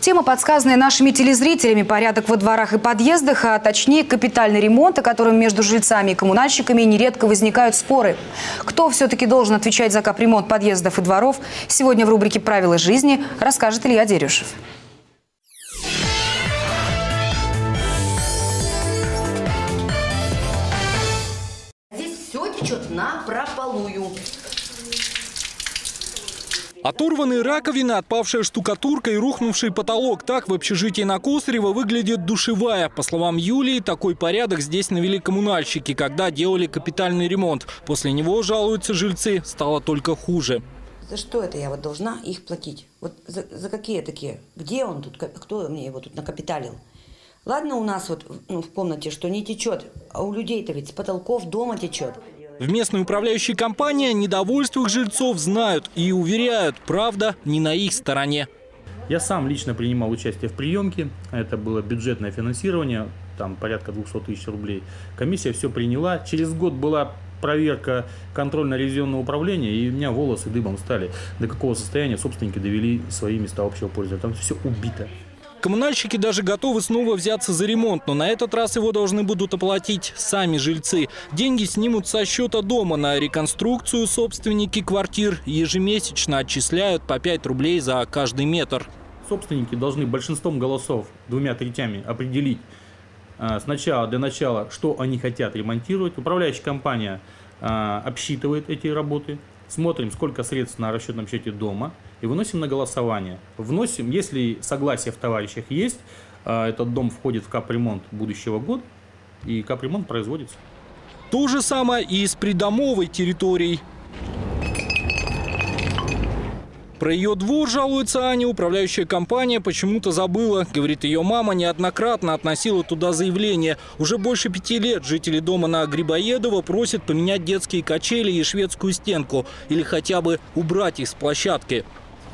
Тема, подсказанная нашими телезрителями, порядок во дворах и подъездах, а точнее капитальный ремонт, о котором между жильцами и коммунальщиками нередко возникают споры. Кто все-таки должен отвечать за капремонт подъездов и дворов, сегодня в рубрике «Правила жизни» расскажет Илья Дерюшев. Здесь все течет на прополую. Оторванные раковины, отпавшая штукатурка и рухнувший потолок. Так в общежитии на Косарево выглядит душевая. По словам Юлии, такой порядок здесь навели коммунальщики, когда делали капитальный ремонт. После него, жалуются жильцы, стало только хуже. За что это я вот должна их платить? Вот за, за какие такие? Где он тут? Кто мне его тут накапиталил? Ладно у нас вот ну, в комнате, что не течет, а у людей-то ведь с потолков дома течет. В местной управляющей компании недовольство их жильцов знают и уверяют, правда не на их стороне. Я сам лично принимал участие в приемке. Это было бюджетное финансирование, там порядка 200 тысяч рублей. Комиссия все приняла. Через год была проверка контрольно-ревизионного управления, и у меня волосы дыбом стали. До какого состояния собственники довели свои места общего пользования. Там все убито. Коммунальщики даже готовы снова взяться за ремонт, но на этот раз его должны будут оплатить сами жильцы. Деньги снимут со счета дома. На реконструкцию собственники квартир ежемесячно отчисляют по 5 рублей за каждый метр. Собственники должны большинством голосов, двумя третями, определить а, сначала для начала, что они хотят ремонтировать. Управляющая компания а, обсчитывает эти работы, смотрим, сколько средств на расчетном счете дома и выносим на голосование. Вносим, если согласие в товарищах есть, а, этот дом входит в капремонт будущего года, и капремонт производится. То же самое и с придомовой территорией. Про ее двор жалуется Аня. Управляющая компания почему-то забыла. Говорит, ее мама неоднократно относила туда заявление. Уже больше пяти лет жители дома на Грибоедова просят поменять детские качели и шведскую стенку. Или хотя бы убрать их с площадки.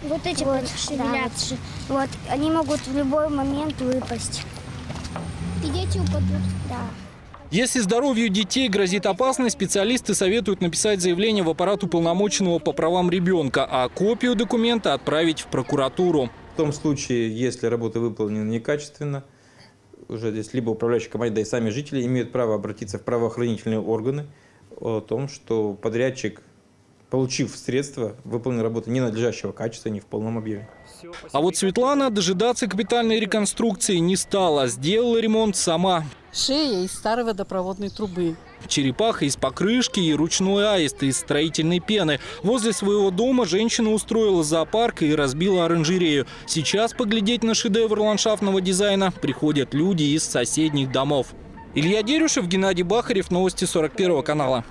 Вот эти вот, шевелятся. Да. Вот, они могут в любой момент выпасть. И дети упадут. Да. Если здоровью детей грозит опасность, специалисты советуют написать заявление в аппарат уполномоченного по правам ребенка, а копию документа отправить в прокуратуру. В том случае, если работа выполнена некачественно, уже здесь либо управляющая компания, да и сами жители имеют право обратиться в правоохранительные органы о том, что подрядчик получив средства, выполнил работу ненадлежащего качества, не в полном объеме. А вот Светлана дожидаться капитальной реконструкции не стала. Сделала ремонт сама. Шея из старой водопроводной трубы. Черепаха из покрышки и ручной аист из строительной пены. Возле своего дома женщина устроила зоопарк и разбила оранжерею. Сейчас поглядеть на шедевр ландшафтного дизайна приходят люди из соседних домов. Илья Дерюшев, Геннадий Бахарев, новости 41 канала.